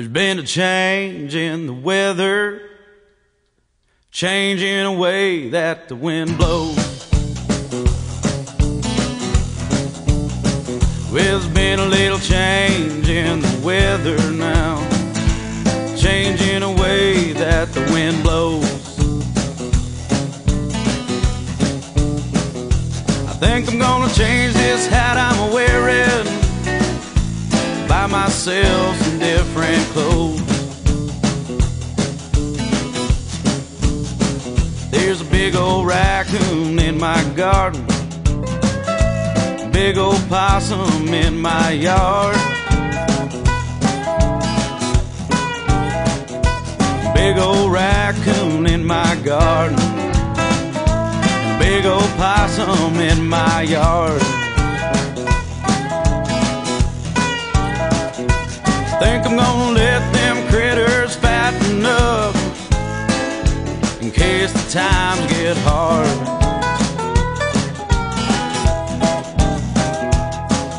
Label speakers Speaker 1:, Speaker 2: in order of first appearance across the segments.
Speaker 1: There's been a change in the weather, change in a way that the wind blows. Well, there's been a little change in the weather now, change in a way that the wind blows. I think I'm gonna change this hat I'm wearing buy myself clothes. There's a big old raccoon in my garden, big old possum in my yard. Big old raccoon in my garden, big old possum in my yard. Think I'm gonna let them critters fatten up in case the times get hard.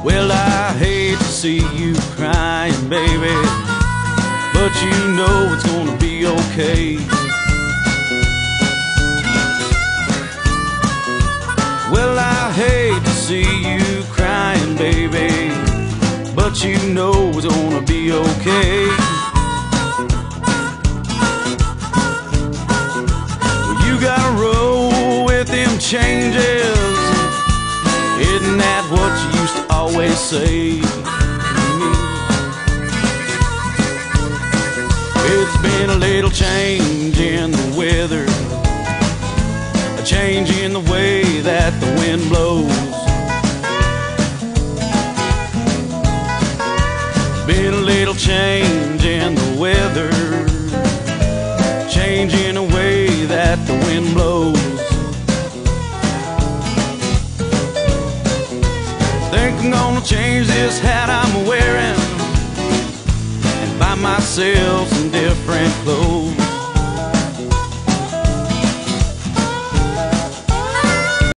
Speaker 1: Well, I hate to see you crying, baby, but you know it's gonna be okay. But you know it's gonna be okay. You gotta roll with them changes. Isn't that what you used to always say? It's been a little change in the weather, a change in the way that the wind blows. Been a little change in the weather, change in a way that the wind blows. Think I'm gonna change this hat I'm wearing and buy myself some different.